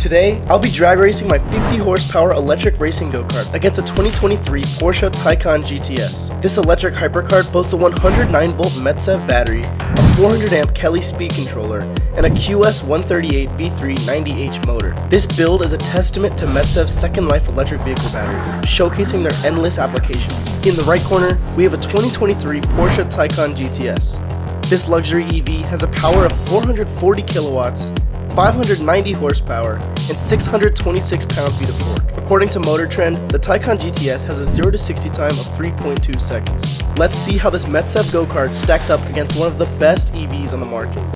Today, I'll be drag racing my 50 horsepower electric racing go-kart against a 2023 Porsche Taycan GTS. This electric hyperkart boasts a 109 volt Metzev battery, a 400 amp Kelly speed controller, and a QS 138 V3 90H motor. This build is a testament to Metzev's second life electric vehicle batteries, showcasing their endless applications. In the right corner, we have a 2023 Porsche Taycan GTS. This luxury EV has a power of 440 kilowatts 590 horsepower, and 626 pound-feet of torque. According to Motor Trend, the Taycan GTS has a 0 to 60 time of 3.2 seconds. Let's see how this Metzev go-kart stacks up against one of the best EVs on the market.